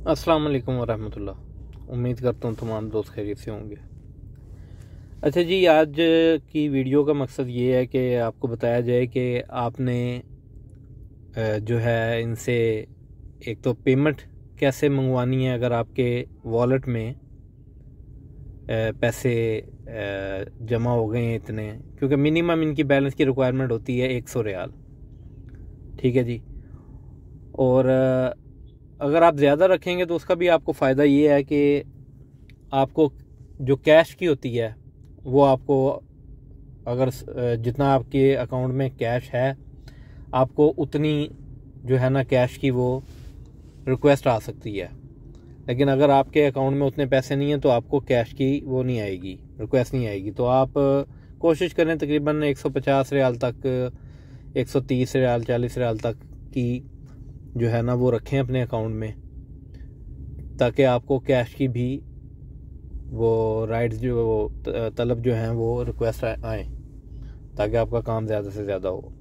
अस्सलाम वालेकुम वरहमतुल्लाह उम्मीद करता हूँ तमाम दोस्त खैरियत से होंगे। अच्छा जी, आज की वीडियो का मकसद ये है कि आपको बताया जाए कि आपने जो है इनसे एक तो पेमेंट कैसे मंगवानी है अगर आपके वॉलेट में पैसे जमा हो गए हैं इतने, क्योंकि मिनिमम इनकी बैलेंस की रिक्वायरमेंट होती है एक सौ रियाल। ठीक है जी? और अगर आप ज़्यादा रखेंगे तो उसका भी आपको फ़ायदा ये है कि आपको जो कैश की होती है, वो आपको अगर जितना आपके अकाउंट में कैश है, आपको उतनी जो है ना कैश की वो रिक्वेस्ट आ सकती है। लेकिन अगर आपके अकाउंट में उतने पैसे नहीं हैं तो आपको कैश की वो नहीं आएगी रिक्वेस्ट नहीं आएगी। तो आप कोशिश करें तकरीबन 150 रियाल तक 130 रियाल 40 रियाल तक की जो है ना, वो रखें अपने अकाउंट में, ताकि आपको कैश की भी वो राइट्स जो तलब जो हैं, वो रिक्वेस्ट आए, ताकि आपका काम ज़्यादा से ज़्यादा हो।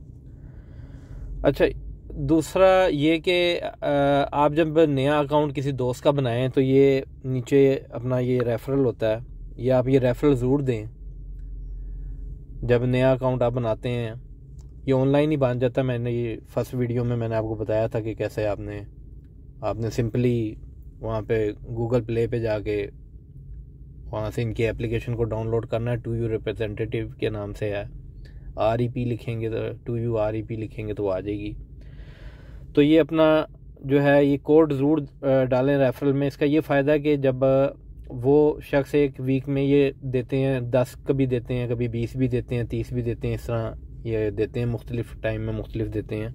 अच्छा दूसरा ये कि आप जब नया अकाउंट किसी दोस्त का बनाएँ तो ये नीचे अपना ये रेफरल होता है, ये आप ये रेफरल ज़रूर दें। जब नया अकाउंट आप बनाते हैं ये ऑनलाइन ही बाँध जाता है। मैंने ये फ़र्स्ट वीडियो में मैंने आपको बताया था कि कैसे आपने आपने सिंपली वहाँ पे गूगल प्ले पे जाके वहाँ से इनकी एप्लीकेशन को डाउनलोड करना है। टू यू रिप्रेजेंटेटिव के नाम से है। आर ई पी लिखेंगे तो to U R E P लिखेंगे तो आ जाएगी। तो ये अपना जो है, ये कोड ज़रूर डालें रेफरल में। इसका ये फ़ायदा है कि जब वो शख्स एक वीक में ये देते हैं, दस कभी देते हैं, कभी बीस भी देते हैं, तीस भी देते हैं, इस तरह ये देते हैं मुख्तलिफ़ टाइम में मुख्तलिफ़ देते हैं।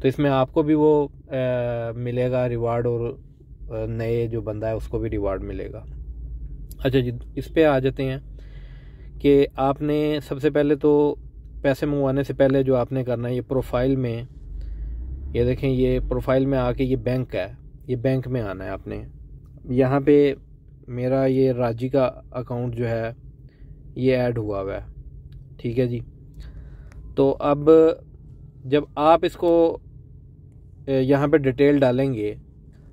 तो इसमें आपको भी वो आ, मिलेगा रिवार्ड और नए जो बंदा है उसको भी रिवार्ड मिलेगा। अच्छा जी इस पर आ जाते हैं कि आपने सबसे पहले तो पैसे मंगवाने से पहले जो आपने करना है ये प्रोफ़ाइल में ये देखें ये प्रोफ़ाइल में आके ये बैंक है ये बैंक में आना है आपने। यहाँ पे मेरा ये राज़ी का अकाउंट जो है ये ऐड हुआ हुआ है। ठीक है जी? तो अब जब आप इसको यहाँ पे डिटेल डालेंगे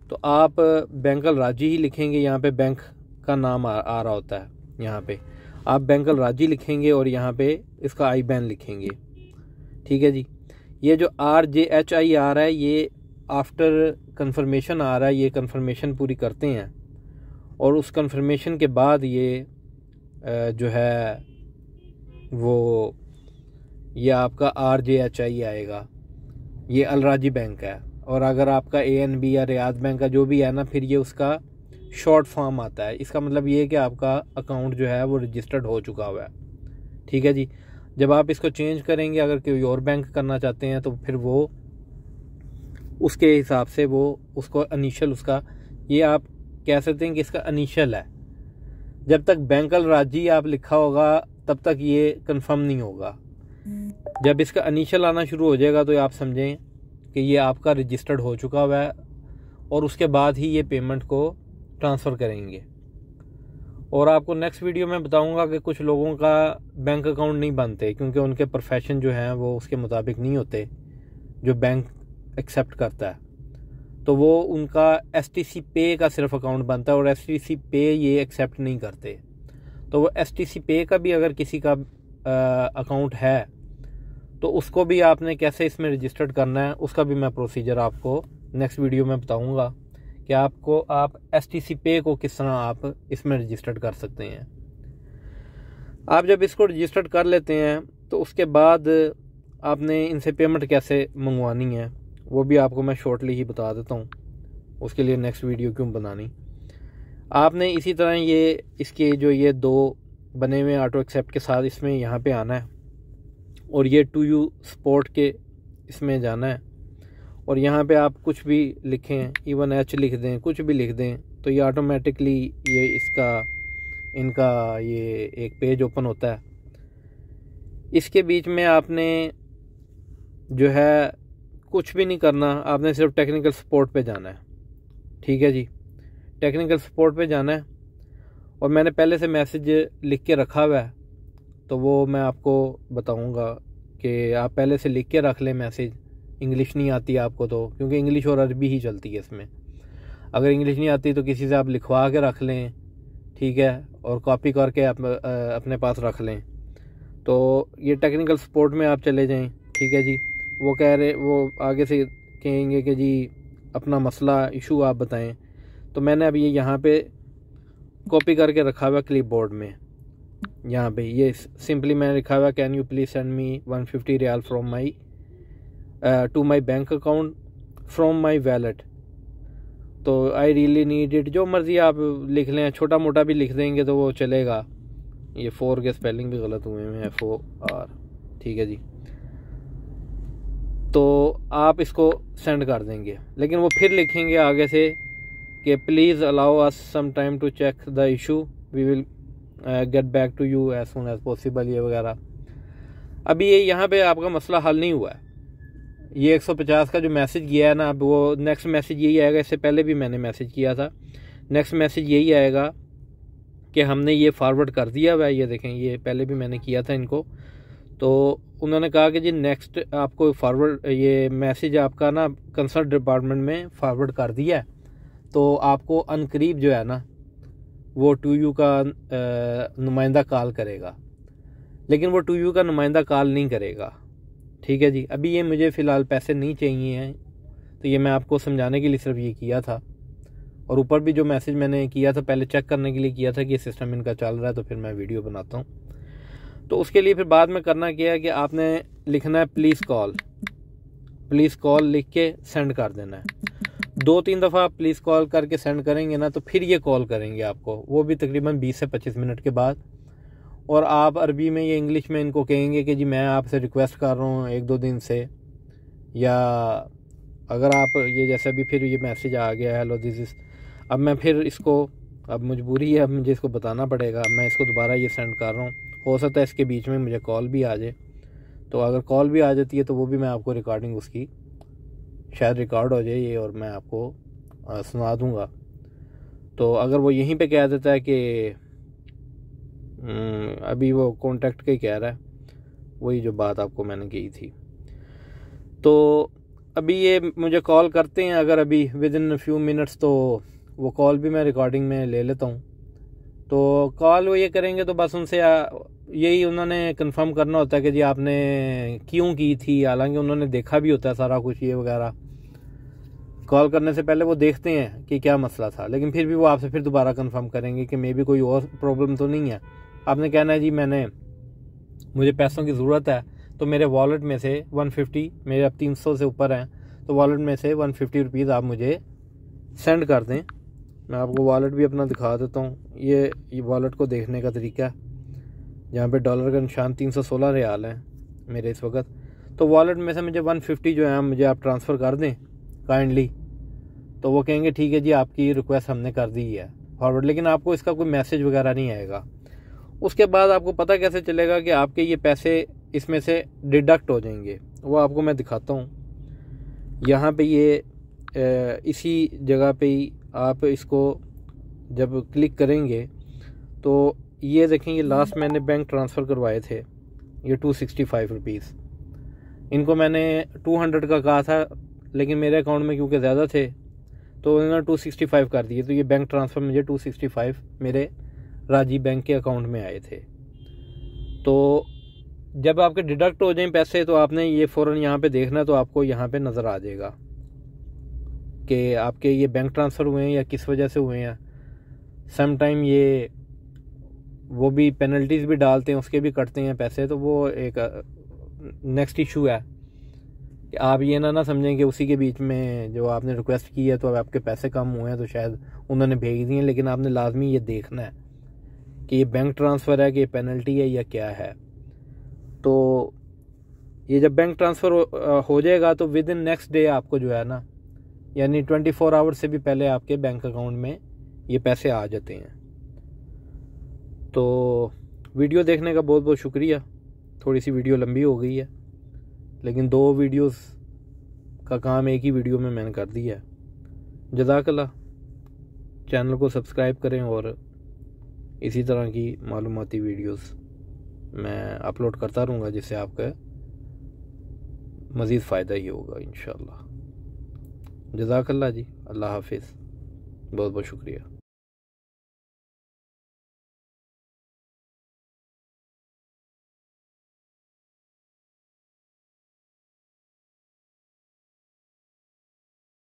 तो आप बैंकल राज़ी ही लिखेंगे यहाँ पे बैंक का नाम आ, आ रहा होता है यहाँ पे। आप बैंकल राज़ी लिखेंगे और यहाँ पे इसका आई बैन लिखेंगे। ठीक है जी? ये जो आर जे एच आई आ रहा है ये आफ्टर कंफर्मेशन आ रहा है ये कंफर्मेशन पूरी करते हैं। और उस कंफर्मेशन के बाद ये जो है वो ये आपका आर जे एच आई आएगा। ये अलराजी बैंक है। और अगर आपका ए एन बी या रियाज बैंक का जो भी है ना, फिर ये उसका शॉर्ट फॉर्म आता है। इसका मतलब ये है कि आपका अकाउंट जो है वो रजिस्टर्ड हो चुका हुआ है। ठीक है जी? जब आप इसको चेंज करेंगे, अगर कोई और बैंक करना चाहते हैं तो फिर वो उसके हिसाब से वो उसको अनिशल उसका, ये आप कह सकते हैं कि इसका अनिशल है। जब तक बैंकल राज़ी आप लिखा होगा, तब तक ये कंफर्म नहीं होगा। जब इसका अनिशल आना शुरू हो जाएगा तो आप समझें कि ये आपका रजिस्टर्ड हो चुका हुआ है और उसके बाद ही ये पेमेंट को ट्रांसफ़र करेंगे। और आपको नेक्स्ट वीडियो में बताऊँगा कि कुछ लोगों का बैंक अकाउंट नहीं बनते, क्योंकि उनके प्रोफेशन जो हैं वो उसके मुताबिक नहीं होते, जो बैंक एक्सेप्ट करता है। तो वो उनका एस टी सी पे का सिर्फ़ अकाउंट बनता है और एस टी सी पे ये एक्सेप्ट नहीं करते। तो वो एस टी सी पे का भी अगर किसी का अकाउंट है तो उसको भी आपने कैसे इसमें रजिस्टर्ड करना है, उसका भी मैं प्रोसीजर आपको नेक्स्ट वीडियो में बताऊँगा कि आपको आप एस टी सी पे को किस तरह आप इसमें रजिस्टर्ड कर सकते हैं। आप जब इसको रजिस्टर्ड कर लेते हैं तो उसके बाद आपने इनसे पेमेंट कैसे मंगवानी है, वो भी आपको मैं शॉर्टली ही बता देता हूँ। उसके लिए नेक्स्ट वीडियो क्यों बनानी? आपने इसी तरह ये, इसके जो ये दो बने हुए ऑटो एक्सेप्ट के साथ इसमें यहाँ पे आना है। और ये टू यू स्पोर्ट के इसमें जाना है। और यहाँ पे आप कुछ भी लिखें इवन एच लिख दें, कुछ भी लिख दें तो ये ऑटोमेटिकली ये इसका, इनका ये एक पेज ओपन होता है। इसके बीच में आपने जो है कुछ भी नहीं करना, आपने सिर्फ़ टेक्निकल सपोर्ट पे जाना है। ठीक है जी? टेक्निकल सपोर्ट पे जाना है। और मैंने पहले से मैसेज लिख के रखा हुआ है तो वो मैं आपको बताऊँगा कि आप पहले से लिख के रख लें मैसेज। इंग्लिश नहीं आती आपको तो क्योंकि इंग्लिश और अरबी ही चलती है इसमें। अगर इंग्लिश नहीं आती तो किसी से आप लिखवा के रख लें, ठीक है, और कॉपी करके आप अपने पास रख लें। तो ये टेक्निकल सपोर्ट में आप चले जाएँ, ठीक है जी। वो कह रहे, वो आगे से कहेंगे कि जी, अपना मसला इशू आप बताएँ। तो मैंने अब ये यहाँ पे कॉपी करके रखा हुआ क्लिप बोर्ड में। यहाँ पे, ये सिंपली मैंने लिखा हुआ can you please send me one fifty riyal from my to my bank account from my wallet तो आई रियली नीड इट जो मर्ज़ी आप लिख लें, छोटा मोटा भी लिख देंगे तो वो चलेगा। ये फोर के स्पेलिंग भी गलत हुए हैं एफ़ ओ आर ठीक है जी। तो आप इसको सेंड कर देंगे। लेकिन वो फिर लिखेंगे आगे से कि please allow us some time to check the issue we will get back to you as soon as possible ये वगैरह। अभी ये यहाँ पे आपका मसला हल नहीं हुआ है। ये 150 का जो मैसेज किया है ना, अब वो नेक्स्ट मैसेज यही आएगा, इससे पहले भी मैंने मैसेज किया था। नेक्स्ट मैसेज यही आएगा कि हमने ये फॉरवर्ड कर दिया हुआ है। ये देखें, ये पहले भी मैंने किया था इनको। तो उन्होंने कहा कि जी नेक्स्ट आपको फॉरवर्ड ये मैसेज आपका ना कंसल्ट डिपार्टमेंट में फॉरवर्ड कर दिया है। तो आपको अनकरीब जो है ना वो टू यू का नुमाइंदा कॉल करेगा। लेकिन वो टू यू का नुमाइंदा कॉल नहीं करेगा। ठीक है जी? अभी ये मुझे फ़िलहाल पैसे नहीं चाहिए हैं तो ये मैं आपको समझाने के लिए सिर्फ़ ये किया था। और ऊपर भी जो मैसेज मैंने किया था, पहले चेक करने के लिए किया था कि सिस्टम इनका चल रहा है तो फिर मैं वीडियो बनाता हूँ। तो उसके लिए फिर बाद में करना क्या है कि आपने लिखना है, प्लीज़ कॉल। प्लीज़ कॉल लिख के सेंड कर देना है। दो तीन दफ़ा आप प्लीज़ कॉल करके सेंड करेंगे ना तो फिर ये कॉल करेंगे आपको। वो भी तकरीबन 20 से 25 मिनट के बाद। और आप अरबी में या इंग्लिश में इनको कहेंगे कि जी मैं आपसे रिक्वेस्ट कर रहा हूँ एक दो दिन से। या अगर आप ये जैसे अभी फिर ये मैसेज आ गया हेलो दिस इज़ अब मैं फिर इसको, अब मजबूरी है, अब मुझे इसको बताना पड़ेगा। मैं इसको दोबारा ये सेंड कर रहा हूँ। हो सकता है इसके बीच में मुझे कॉल भी आ जाए। तो अगर कॉल भी आ जाती है तो वो भी मैं आपको रिकॉर्डिंग उसकी शायद रिकॉर्ड हो जाए ये और मैं आपको सुना दूँगा। तो अगर वो यहीं पे कह देता है कि हम्म, अभी वो कॉन्टेक्ट का ही कह रहा है वही जो बात आपको मैंने की थी। तो अभी ये मुझे कॉल करते हैं अगर अभी विद इन फ्यू मिनट्स तो वो कॉल भी मैं रिकॉर्डिंग में ले लेता हूँ। तो कॉल वो ये करेंगे तो बस उनसे यही उन्होंने कंफर्म करना होता है कि जी आपने क्यों की थी? हालाँकि उन्होंने देखा भी होता है सारा कुछ ये वगैरह। कॉल करने से पहले वो देखते हैं कि क्या मसला था, लेकिन फिर भी वो आपसे फिर दोबारा कंफर्म करेंगे कि मे भी कोई और प्रॉब्लम तो नहीं है। आपने कहना है, जी, मैंने, मुझे पैसों की ज़रूरत है तो मेरे वॉलेट में से 150 मेरे अब 300 से ऊपर हैं तो वॉलेट में से 150 फिफ्टी आप मुझे सेंड कर दें। मैं आपको वॉलेट भी अपना दिखा देता हूँ। ये ये वॉलेट को देखने का तरीका है, जहाँ पे डॉलर का निशान 316 रियाल है मेरे इस वक्त। तो वॉलेट में से मुझे 150 जो है, मुझे आप ट्रांसफ़र कर दें। काइंडली तो वो कहेंगे, ठीक है जी, आपकी रिक्वेस्ट हमने कर दी है फॉरवर्ड लेकिन आपको इसका कोई मैसेज वगैरह नहीं आएगा। उसके बाद आपको पता कैसे चलेगा कि आपके ये पैसे इसमें से डिडक्ट हो जाएँगे। वो आपको मैं दिखाता हूँ। यहाँ पे ये इसी जगह पे ही आप इसको जब क्लिक करेंगे तो ये देखें, ये लास्ट मैंने बैंक ट्रांसफ़र करवाए थे, ये टू सिक्सटी फाइव रुपीज़ इनको मैंने टू हंड्रेड का कहा था लेकिन मेरे अकाउंट में क्योंकि ज़्यादा थे तो उन्होंने टू सिक्सटी फाइव कर दिए। तो ये बैंक ट्रांसफ़र मुझे टू सिक्सटी फाइव मेरे राजीव बैंक के अकाउंट में आए थे। तो जब आपके डिडक्ट हो जाए पैसे तो आपने ये फ़ौरन यहाँ पे देखना तो आपको यहाँ पे नज़र आ जाएगा कि आपके ये बैंक ट्रांसफ़र हुए हैं या किस वजह से हुए हैं। सम टाइम ये, वो भी पेनल्टीज़ भी डालते हैं, उसके भी कटते हैं पैसे तो वो एक नेक्स्ट इशू है। कि आप ये ना ना समझें कि उसी के बीच में जो आपने रिक्वेस्ट की है तो अब आपके पैसे कम हुए हैं तो शायद उन्होंने भेज दिए लेकिन आपने लाजमी ये देखना है कि ये बैंक ट्रांसफ़र है कि ये पेनल्टी है या क्या है। तो ये जब बैंक ट्रांसफ़र हो जाएगा तो विद इन नेक्स्ट डे आपको जो है ना, यानी ट्वेंटी फोर आवर्स से भी पहले आपके बैंक अकाउंट में ये पैसे आ जाते हैं। तो वीडियो देखने का बहुत बहुत शुक्रिया। थोड़ी सी वीडियो लंबी हो गई है। लेकिन दो वीडियोस का काम एक ही वीडियो में मैंने कर दिया है। जजाकल्ला चैनल को सब्सक्राइब करें और इसी तरह की मालूमती वीडियोस मैं अपलोड करता रहूँगा, जिससे आपका मज़ीद फ़ायदा ही होगा इन जजाकल्ला जी, अल्लाह हाफिज़। बहुत बहुत शुक्रिया।